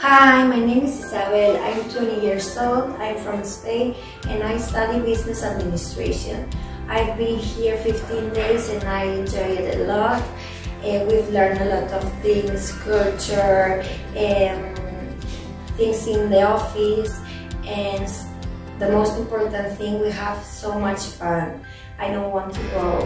Hi, my name is Isabel. I'm 20 years old. I'm from Spain and I study business administration. I've been here 15 days and I enjoy it a lot. We've learned a lot of things, culture, and things in the office, and the most important thing, we have so much fun. I don't want to go.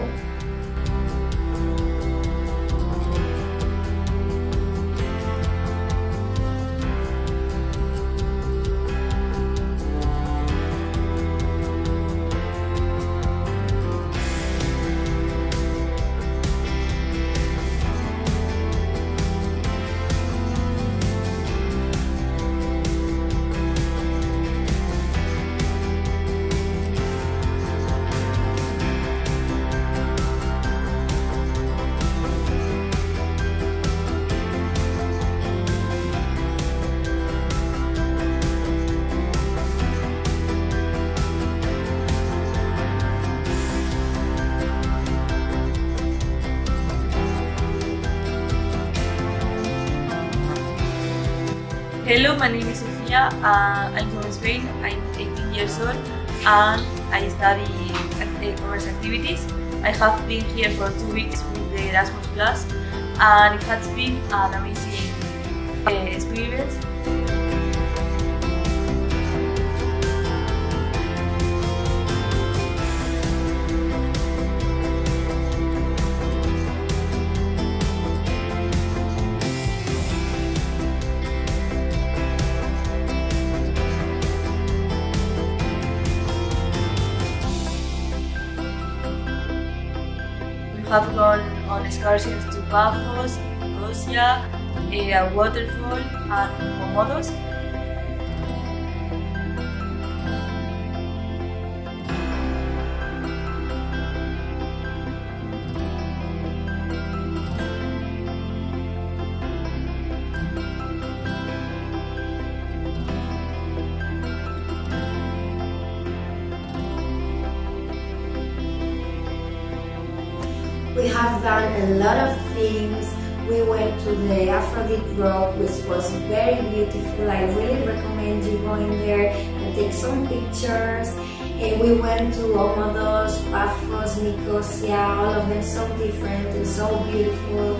Hello, my name is Sofia. Uh, I'm from Spain. I'm 18 years old and I study commerce activities. I have been here for two weeks with the Erasmus Plus and it has been an amazing uh, experience. Have gone on excursions to Paphos, Nicosia, a eh, waterfall and Komodos. We have done a lot of things. We went to the Aphrodite Rock, which was very beautiful. I really recommend you going there and take some pictures. And we went to Omodos, Paphos, Nicosia, all of them so different and so beautiful.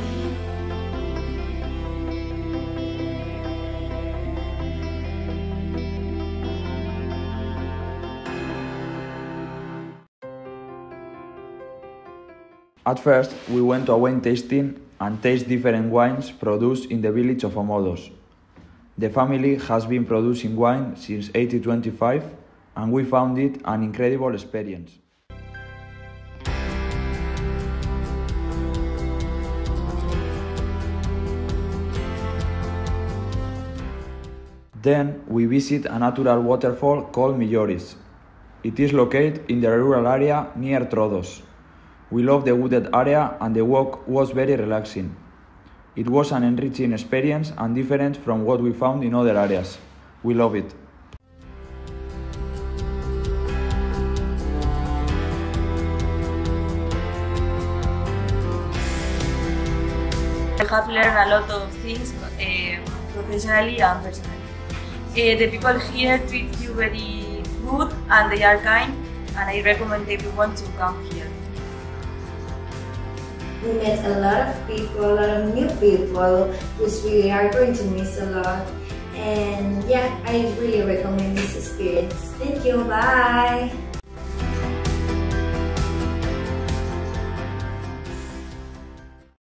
At first, we went to a wine tasting and taste different wines produced in the village of Omodos. The family has been producing wine since 1825 and we found it an incredible experience. Then we visit a natural waterfall called Milloris. It is located in the rural area near Troodos. We loved the wooded area and the walk was very relaxing. It was an enriching experience and different from what we found in other areas. We love it. I have learned a lot of things uh, professionally and personally. Uh, the people here treat you very good and they are kind and I recommend everyone to come here. We met a lot of people, a lot of new people, which we are going to miss a lot. And yeah, I really recommend this experience. Thank you. Bye.